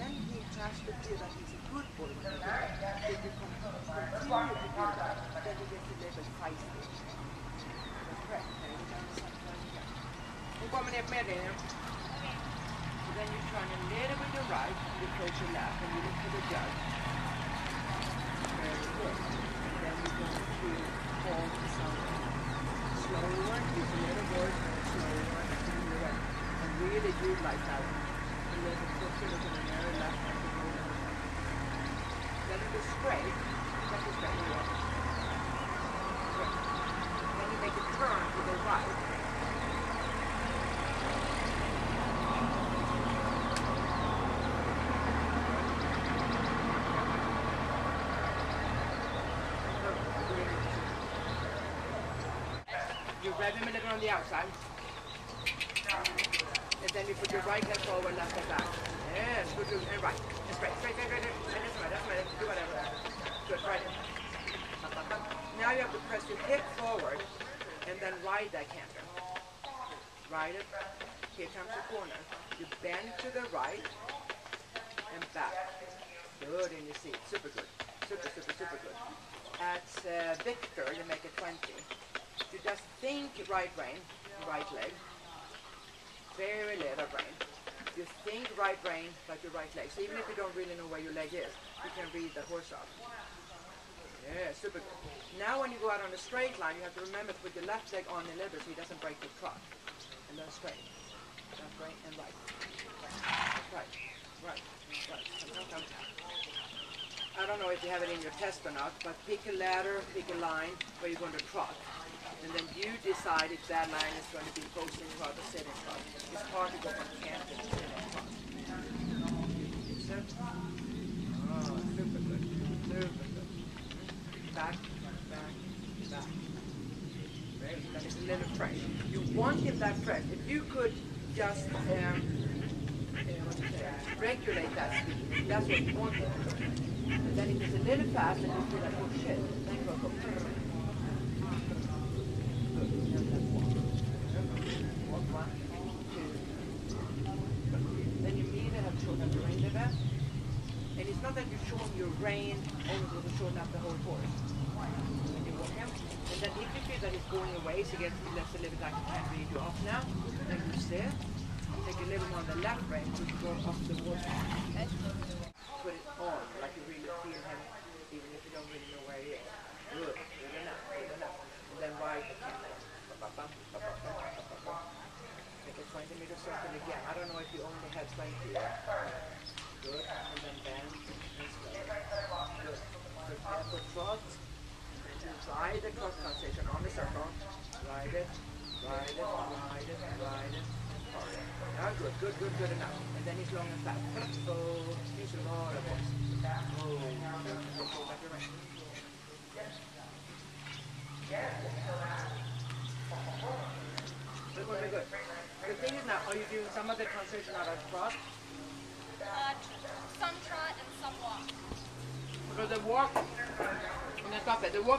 then to you to gets a little we done the turn right, you close your left, and you look for the judge. Very good. And then you're going to hold some slower, use a little more slower, to the right. And really do that. A look mirror, left, and the right. Then you go straight, then straight, yeah. Good. Then you make a turn to the right. You grab him a little on the outside. And then you put your right hand forward, left hand back. Yes, good, good. And right. And straight, straight, straight, straight. And that's right, that's right. Do whatever. Good, right. Now you have to press your hip forward and then ride that canter. Ride it. Here comes the corner. You bend to the right and back. Good in your seat. Super good. Super, super, super good. At uh, Victor, you make it 20. You just think right rein, right leg. Very little brain. You think right brain, but your right leg. So even if you don't really know where your leg is, you can read the horse off. Yeah, super good. Now when you go out on a straight line, you have to remember to put your left leg on the bit so he doesn't break the trot. And then straight. Left, and right. Right, right, right. I don't know if you have it in your test or not, but pick a ladder, pick a line where you're going to trot. And then you decide if that line is going to be posting trot or sitting trot. You want him that fresh. If you could just regulate that speed, that's what you want. And then if it's a little fast and you feel like, oh shit, then go go. Walk one, two. Then you immediately have to shorten up the rein a bit. And it's not that you shorten your rein only oh, to shorten up the whole forest. When you walk him. And then if you feel that he's going away, so he gets left a little bit like he can't read you off now, then you sit, take a little more on the left rein to go off the horse. Put it on like you really feel him, even if you don't really know where he is. Good, good enough, good enough. And then ba-ba-bum. Make a 20 meter circle again. I don't know if you only have 20 here. Good, and then bend and slow. Good. Prepare for trot. Ride the cross transition on the circle. Ride it, ride it, ride it, ride it. Ah, good, good, good, good enough. And then he's long and fat. Oh, he's a lot of horse. Oh, go back your right. Very good, very good. The thing is now, are you doing some of the transition out of trot? Uh, some trot and some walk. Because the walk, when I stop it, the walk